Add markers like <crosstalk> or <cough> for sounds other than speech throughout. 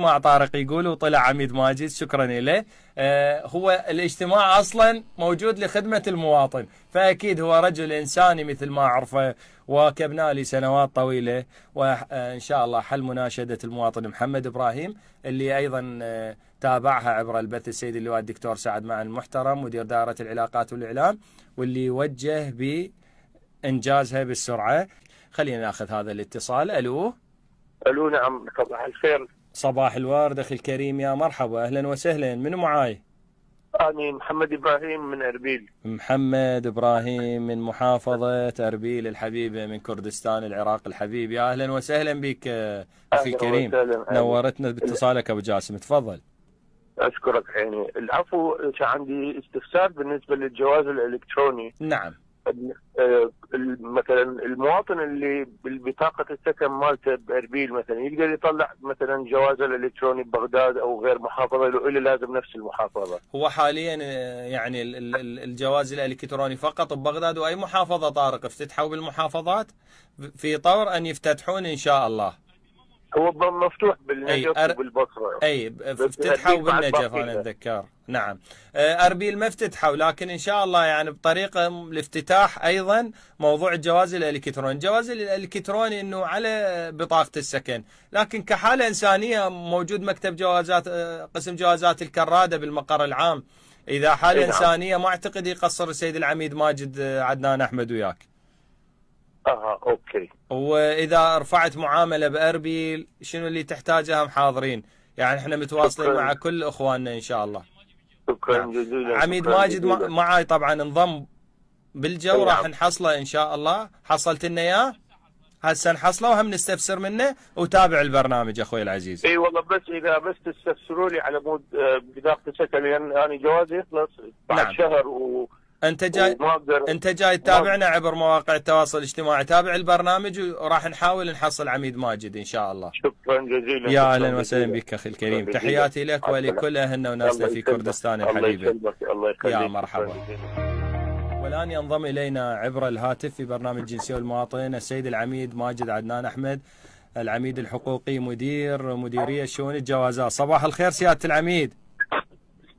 مع طارق يقول وطلع عميد ماجد شكرا له. آه هو الاجتماع أصلا موجود لخدمة المواطن فأكيد هو رجل إنساني مثل ما أعرفه واكبنا لي سنوات طويلة وإن شاء الله حل مناشدة المواطن محمد إبراهيم اللي أيضا آه تابعها عبر البث السيد اللواء الدكتور سعد معن المحترم مدير دائرة العلاقات والإعلام واللي وجه بإنجازها بالسرعة. خلينا ناخذ هذا الاتصال. ألو؟ ألو نعم صباح الخير. صباح الورد أخي الكريم يا مرحبا أهلا وسهلا. منو معاي؟ اني محمد إبراهيم من أربيل. محمد إبراهيم من محافظة أربيل الحبيبة من كردستان العراق الحبيب. يا أهلا وسهلا بك أخي الكريم. نورتنا باتصالك أبو جاسم. تفضل. أشكرك عيني. العفو كان عندي استفسار بالنسبة للجواز الإلكتروني. نعم. مثلا المواطن اللي بالبطاقه السكن مالته بأربيل مثلا يقدر يطلع مثلا جوازه الإلكتروني ببغداد أو غير محافظة له إلا لازم نفس المحافظة. هو حاليا يعني الجواز الإلكتروني فقط ببغداد وأي محافظة طارق افتتحوا بالمحافظات في طور أن يفتتحون إن شاء الله. هو مفتوح بالنجف أي وبالبصرة أي افتتحوا بالنجف أنا أتذكر نعم أربيل ما افتتحوا لكن إن شاء الله يعني بطريقة الافتتاح أيضا موضوع الجواز الإلكتروني، الجواز الإلكتروني إنه على بطاقة السكن، لكن كحالة إنسانية موجود مكتب جوازات قسم جوازات الكرادة بالمقر العام. إذا حالة نعم. إنسانية ما أعتقد يقصر السيد العميد ماجد عدنان أحمد وياك. أها أوكي. وإذا رفعت معاملة باربيل شنو اللي تحتاجها؟ حاضرين يعني إحنا متواصلين مع كل إخواننا إن شاء الله. شكرا نعم. جزيلا عميد ماجد معاي طبعا انضم بالجو راح نحصله إن شاء الله. حصلت لنا إياه؟ هسه نحصله وهم نستفسر منه وتابع البرنامج أخوي العزيز. إي والله بس إذا بس تستفسروا لي على مود بطاقه السكن لأن أنا جوازي يخلص بعد نعم. شهر و أنت جاي أنت جاي تتابعنا عبر مواقع التواصل الاجتماعي. تابع البرنامج وراح نحاول نحصل عميد ماجد إن شاء الله. شكرا جزيلا يا أهلا وسهلا بك أخي الكريم. تحياتي لك ولكل أهلنا وناسنا في كردستان الحبيبة. الله يخليك. يا مرحبا. والآن ينضم إلينا عبر الهاتف في برنامج جنسية والمواطن السيد العميد ماجد عدنان أحمد العميد الحقوقي مدير مديرية شؤون الجوازات. صباح الخير سيادة العميد.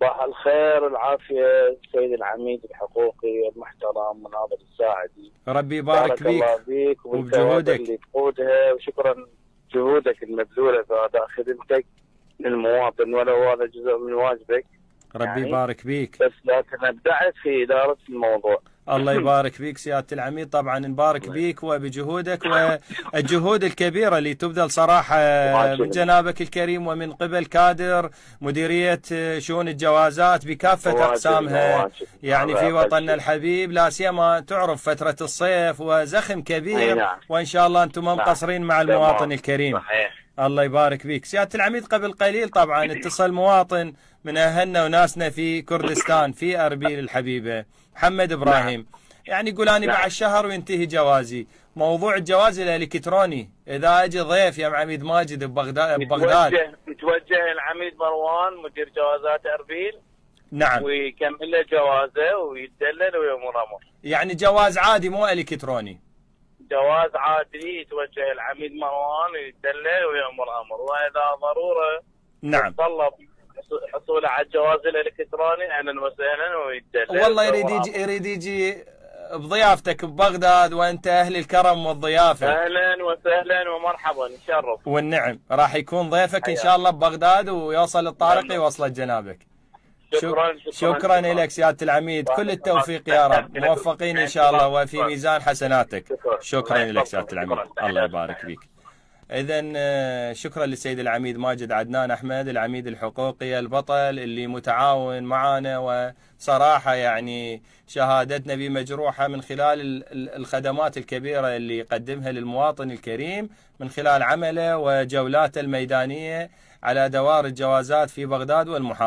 صباح الخير والعافية السيد العميد الحقوقي المحترم مناظر الساعدي. ربي يبارك بيك فيك وبجهودك. اللي تقودها وشكرا جهودك المبذولة في أداء خدمتك للمواطن ولو هذا جزء من واجبك. ربي يعني يبارك بيك بس لكن أبدعت في إدارة الموضوع. الله <laughs> يبارك فيك سيادة العميد. طبعا نبارك بيك وبجهودك والجهود الكبيرة اللي تبذل صراحة من جنابك الكريم ومن قبل كادر مديرية شؤون الجوازات بكافة أقسامها. يعني في وطننا الحبيب لا سيما تعرف فترة الصيف وزخم كبير. نعم. وإن شاء الله أنتم ما مقصرين مع المواطن الكريم. صحيح. الله يبارك فيك. سيادة العميد قبل قليل طبعا اتصل مواطن من أهلنا وناسنا في كردستان في أربيل الحبيبة محمد إبراهيم. نعم. يعني يقول أنا بعد شهر وينتهي جوازي. موضوع الجواز الالكتروني إذا أجي ضيف يا عميد ماجد ببغداد ببغداد. يتوجه, يتوجه العميد مروان مدير جوازات أربيل. نعم. ويكمل له جوازه ويتدلل ويامر أمر يعني جواز عادي مو إلكتروني. جواز عادي يتوجه العميد مروان يتدلل ويأمر أمر. وإذا ضرورة نعم. طلب حصوله على الجواز الإلكتروني أهلا وسهلا ويتدلل والله يريد يجي يريد يجي بضيافتك ببغداد وأنت أهل الكرم والضيافة. أهلا وسهلا ومرحبا. نشرف والنعم. راح يكون ضيفك إن شاء الله ببغداد ويوصل الطارق يوصل جنابك. شكرا شكرا, شكرا لك سيادة العميد. كل التوفيق يا رب. موفقين إن شاء الله وفي ميزان حسناتك. شكرا. لك سيادة العميد. الله يبارك فيك. اذا شكرا للسيد العميد ماجد عدنان أحمد العميد الحقوقي البطل اللي متعاون معنا وصراحة يعني شهادتنا بمجروحة من خلال الخدمات الكبيرة اللي يقدمها للمواطن الكريم من خلال عمله وجولاته الميدانية على دوار الجوازات في بغداد والمحافظة.